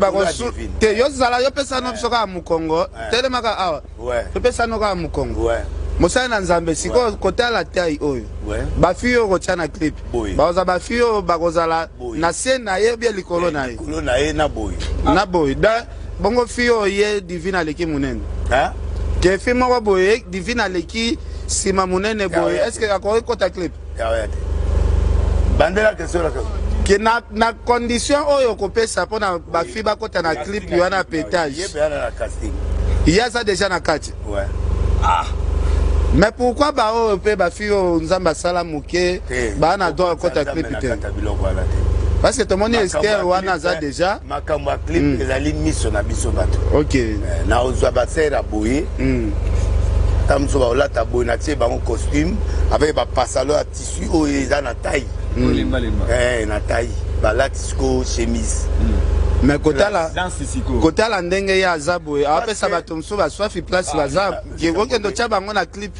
bakosu te yo zala yo pesa no biso kaka mokongo telemaka awa yo pesa no kaka mokongo mosali na nzambe sikoyo ouais. kotala tai oyo ouais. bafille oyo kotya na clip bakozala bafille oyo bakozala na se na ye bie likolo na ye na boye na boye da bongo fille oyo ye divine aleki monene ke fille moko boye divine aleki nsima monene boye estce akoki kota clip bandela question na question ke na, na condition oyo okopesa mpo na bafi bakota na clip wana petage ye aza deja na kati ouais. ah. mais pourquoi baoyo mpe bafi oyo nzambe asala moke baa na droit akota clip te parce que tomoni ester wana aza deja makambo ya clip mm. ezali miso na biso bato okay. Eh, na ozwa basere ya boye mm. ta mosusu bakolata boye na tie bango costume avec bapasalo ya tissu oyo eza na tai mm. eh, na tai balati siko chemise mm. mais kotala kotala ndenge ye aza boye apesa bato mosusu baswafi place baza okende otya bango na clip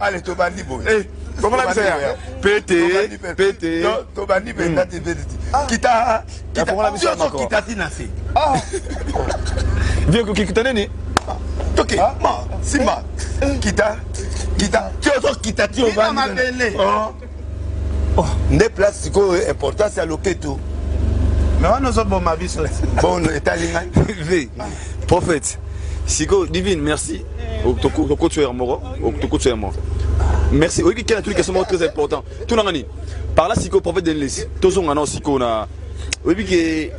ale tobandi boye tobandi mpenza te petiti kita kita ti na se kita nini toke simba kita kita ti ozokita ti obandi oh. nde place sikoyo importance ya loketo me wana ozoboma biso bon etali ngai v prophète sikoyo divine merci tokoti oyo ya moko tokoti oyo ya moko merci oyoki kena tuli question moko très important tunanga nini par là sikoyo prophète denlesi tozonga nao sikoyo na oyebi ke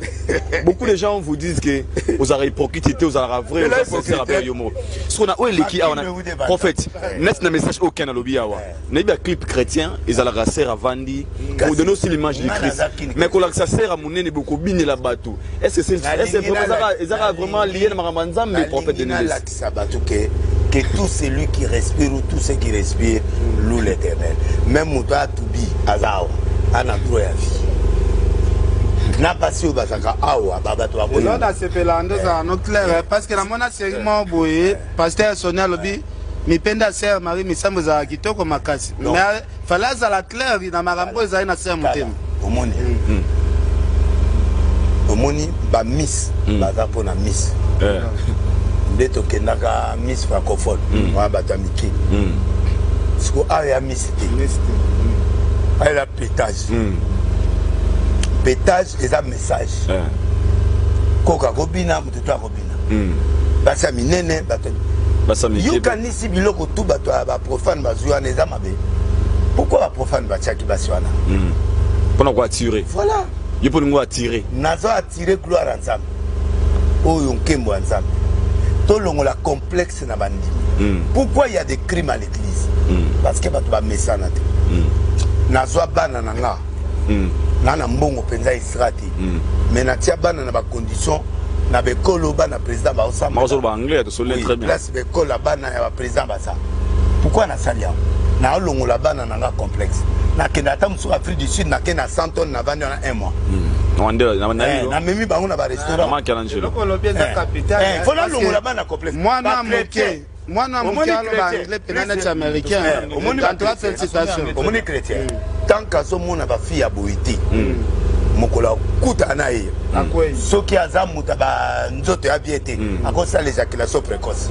beaucoup de gens vous disent que ozalaka hypocrite te ozalaka vrai oza sincère avec yo moko sikoyo na oyo eleki awa na prophète neti na message oyo ken alobi awa nayebi ya clip chrétien ezalaka ser avandi kodone aussi l'image du christ mais kolakisa ser ya monene bokobinela bato ezaka vraiment lie na makambo ya nzambe prophète denelakisa bato ke que tout celui qui respire ou tout ce qui respire loue l'éternel même moto atubi aza awa ana droit ya vie na basi oyo bazalaka awa babato bakoyo nasepela nde ozala no claire parce que namona seriment boye paster soni alobi mipenda sœur Marie Misamu ezalaka kitoko makasi Non. mais fallait azala clair na makambo oyo ezali na sœur Tala, motema omoni omoni bamiss baza mpo na miss Eh. nde tokendaka miss francophone wana bato ya mikili Mm. siko awa ya miss te awa ya petage Mm. petage eza message Eh. koka kobina moto to akobina hmm. basi ya minene bato yokanisi biloko tu bato ya baprofane bazwi wana eza mabe pourkui baprofane batiaki basi wana hmm. mpo na koattire voilà ye mpo ningo attire nazo attire gloire ya nzambe oyo nkembo ya nzambe tolongola complexe na bandimi hmm. pourquoi il y a des crimes à l'église hmm. parce que bato bamesana te hmm. nazwa bana na nga na na mbongo mpenza israel te mm. mais natia bana na bacondition na bekolo bana président baosamplace bekola bana ya baprésident baza pourkui nasali yango naolongola bana na nga complexe nakenda ata mosusu afrique du sud nake na 100 tonne navandi wana un mois namemi bango na barestaurantfo nalongola bana complexe mwana moke aloba anglais mpena neti américain tantoa félicitation omoni chrétien mm. tant qu'azomona bafille ya boye te mm. mokolo akuta na ye mm. soki aza moto ya banzoto ya bie te akosala ejaculation précoce